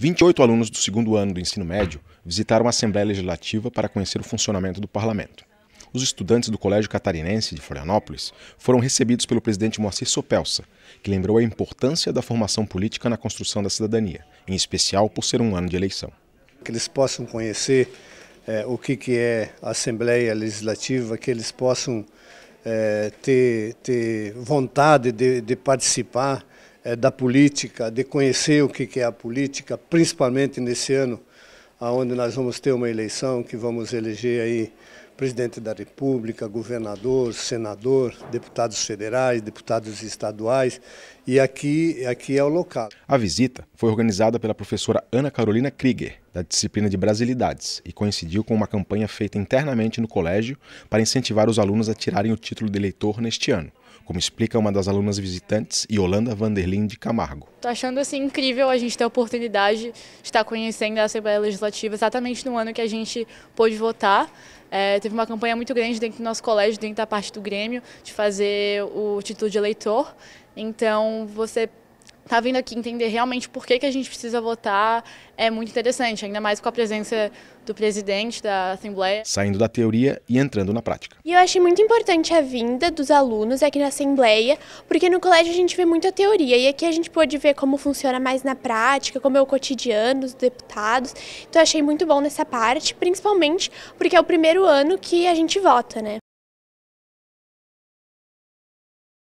28 alunos do segundo ano do ensino médio visitaram a Assembleia Legislativa para conhecer o funcionamento do parlamento. Os estudantes do Colégio Catarinense de Florianópolis foram recebidos pelo presidente Moacir Sopelsa, que lembrou a importância da formação política na construção da cidadania, em especial por ser um ano de eleição. Que eles possam conhecer é, o que, que é a Assembleia Legislativa, que eles possam é, ter, ter vontade de, de participar é, da política, de conhecer o que é a política, principalmente nesse ano, onde nós vamos ter uma eleição que vamos eleger aí presidente da República, governador, senador, deputados federais, deputados estaduais, e aqui, aqui é o local. A visita foi organizada pela professora Ana Carolina Krieger, da disciplina de Brasilidades, e coincidiu com uma campanha feita internamente no colégio para incentivar os alunos a tirarem o título de eleitor neste ano como explica uma das alunas visitantes, Yolanda Vanderlin de Camargo. Estou achando assim incrível a gente ter a oportunidade de estar conhecendo a Assembleia Legislativa exatamente no ano que a gente pôde votar. É, teve uma campanha muito grande dentro do nosso colégio, dentro da parte do Grêmio, de fazer o título de eleitor. Então, você tá vindo aqui entender realmente por que, que a gente precisa votar é muito interessante, ainda mais com a presença do presidente da Assembleia. Saindo da teoria e entrando na prática. E eu achei muito importante a vinda dos alunos aqui na Assembleia, porque no colégio a gente vê muita teoria e aqui a gente pôde ver como funciona mais na prática, como é o cotidiano dos deputados. Então eu achei muito bom nessa parte, principalmente porque é o primeiro ano que a gente vota, né?